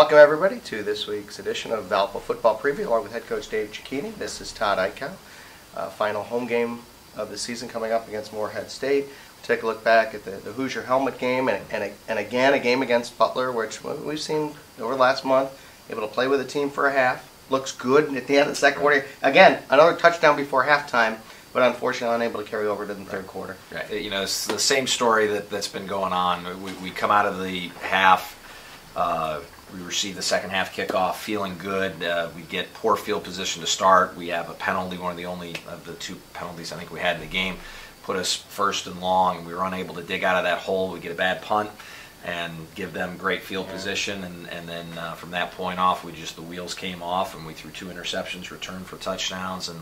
Welcome everybody to this week's edition of Valpo Football Preview along with head coach Dave Cecchini. This is Todd Eichow. Uh, final home game of the season coming up against Morehead State. We'll take a look back at the, the Hoosier helmet game and, and, and again a game against Butler which we've seen over the last month. Able to play with the team for a half. Looks good at the end of the second quarter. Again, another touchdown before halftime but unfortunately unable to carry over to the third quarter. Right. You know, it's the same story that, that's been going on. We, we come out of the half, uh, we receive the second half kickoff feeling good. Uh, we get poor field position to start. We have a penalty, one of the only of the two penalties I think we had in the game, put us first and long. We were unable to dig out of that hole. We get a bad punt and give them great field position. And, and then uh, from that point off, we just the wheels came off, and we threw two interceptions, returned for touchdowns, and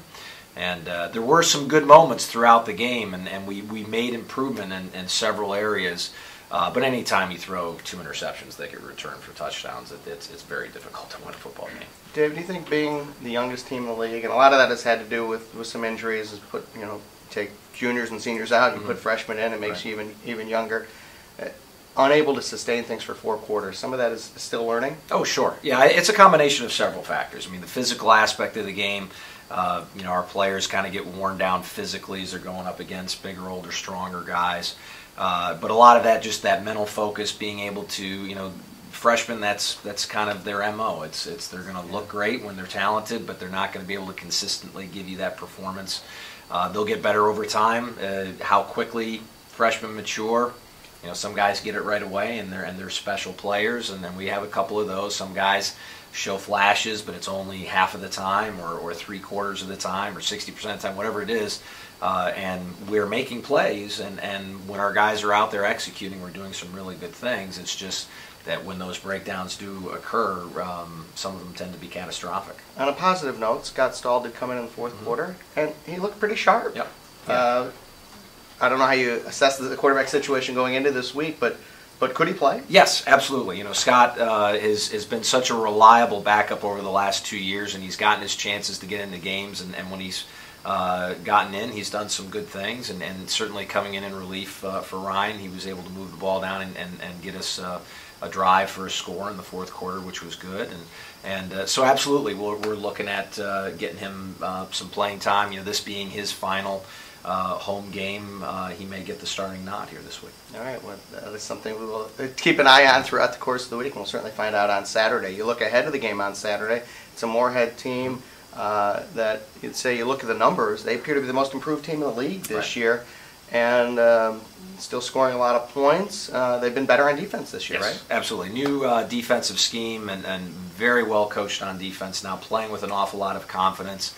and uh, there were some good moments throughout the game, and, and we, we made improvement in, in several areas. Uh, but anytime you throw two interceptions that get returned for touchdowns, it, it's, it's very difficult to win a football game. Dave, do you think being the youngest team in the league, and a lot of that has had to do with, with some injuries, is put you know take juniors and seniors out, you mm-hmm. put freshmen in, it makes right. you even even younger. Uh, unable to sustain things for four quarters. Some of that is still learning. Oh, sure. Yeah, it's a combination of several factors. I mean, the physical aspect of the game. Uh, you know, our players kind of get worn down physically as they're going up against bigger, older, stronger guys. Uh, but a lot of that, just that mental focus, being able to, you know, freshmen, that's that's kind of their mo. It's it's they're going to look great when they're talented, but they're not going to be able to consistently give you that performance. Uh, they'll get better over time. Uh, how quickly freshmen mature, you know, some guys get it right away, and they're and they're special players, and then we have a couple of those. Some guys show flashes, but it's only half of the time, or, or three quarters of the time, or 60% of the time, whatever it is. Uh, and we're making plays, and, and when our guys are out there executing, we're doing some really good things. It's just that when those breakdowns do occur, um, some of them tend to be catastrophic. On a positive note, Scott Stahl did come in in the 4th mm-hmm. quarter, and he looked pretty sharp. Yep. Yeah. Uh, I don't know how you assess the quarterback situation going into this week, but but could he play? Yes, absolutely. You know, Scott uh, has, has been such a reliable backup over the last two years, and he's gotten his chances to get into games. And, and when he's uh, gotten in, he's done some good things. And, and certainly coming in in relief uh, for Ryan, he was able to move the ball down and, and, and get us uh, a drive for a score in the fourth quarter, which was good. And and uh, so absolutely, we're, we're looking at uh, getting him some playing time. You know, this being his final uh, home game, uh, he may get the starting nod here this week. All right, well, that is something we will keep an eye on throughout the course of the week, and we'll certainly find out on Saturday. You look ahead of the game on Saturday, it's a Morehead team uh, that you'd say you look at the numbers, they appear to be the most improved team in the league this right. year, and um, still scoring a lot of points. Uh, they've been better on defense this year, yes, right? Absolutely. New uh, defensive scheme and, and very well coached on defense now, playing with an awful lot of confidence.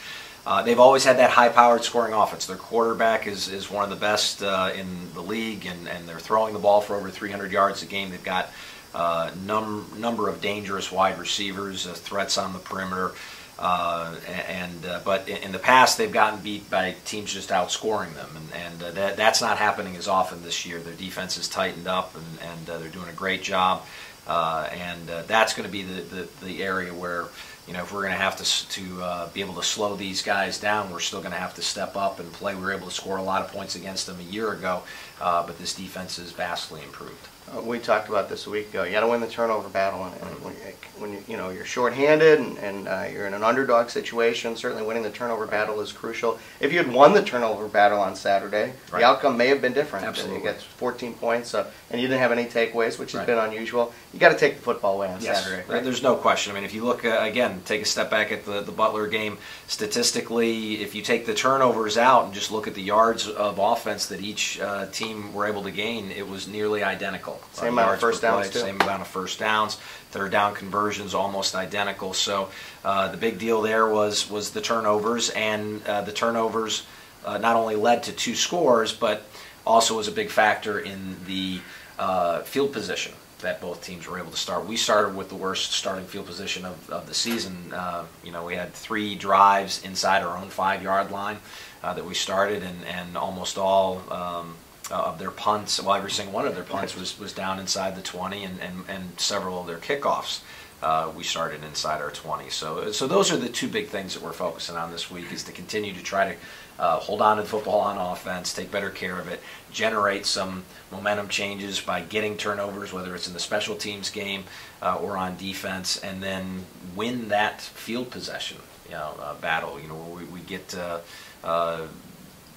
Uh, they've always had that high-powered scoring offense. Their quarterback is, is one of the best uh, in the league, and, and they're throwing the ball for over 300 yards a game. They've got a uh, num- number of dangerous wide receivers, uh, threats on the perimeter. Uh, and uh, but in, the past they've gotten beat by teams just outscoring them, and, and that that's not happening as often this year. Their defense has tightened up, and, and they're doing a great job. and that's going to be the, the, the area where you know, if we're going to have to to uh, be able to slow these guys down, we're still going to have to step up and play. We were able to score a lot of points against them a year ago, uh, but this defense is vastly improved. Uh, we talked about this a week ago. You got to win the turnover battle, and, and when, you, when you, you know you're shorthanded and, and uh, you're in an underdog situation, certainly winning the turnover battle is crucial. If you had won the turnover battle on Saturday, right. the outcome may have been different. Absolutely, you get 14 points, uh, and you didn't have any takeaways, which has right. been unusual. You got to take the football away on yes. Saturday. Right? There's no question. I mean, if you look uh, take a step back at the the Butler game. Statistically, if you take the turnovers out and just look at the yards of offense that each uh, team were able to gain, it was nearly identical. Same amount of first downs play, Same amount of first downs. Third down conversions almost identical. So uh, the big deal there was was the turnovers, and uh, the turnovers uh, not only led to two scores, but also was a big factor in the uh, field position that both teams were able to start. We started with the worst starting field position of, of the season. Uh, you know, we had three drives inside our own five yard line uh, that we started, and, and almost all um, uh, of their punts. Well, every single one of their punts was, was down inside the 20, and, and, and several of their kickoffs. Uh, we started inside our 20. So, so those are the two big things that we're focusing on this week: is to continue to try to uh, hold on to the football on offense, take better care of it, generate some momentum changes by getting turnovers, whether it's in the special teams game uh, or on defense, and then win that field possession you know, uh, battle. You know, where we, we get uh,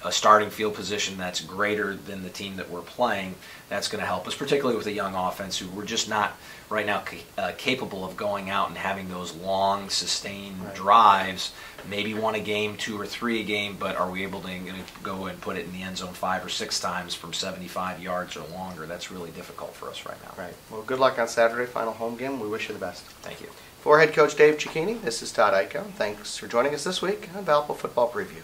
a starting field position that's greater than the team that we're playing, that's going to help us, particularly with a young offense who we're just not right now ca- uh, capable of going out and having those long, sustained Right. drives. Maybe one a game, two or three a game, but are we able to go and put it in the end zone five or six times from 75 yards or longer? That's really difficult for us right now. Right. Well, good luck on Saturday, final home game. We wish you the best. Thank you. For head coach Dave Cecchini, this is Todd Eichel. Thanks for joining us this week on Valpo Football Preview.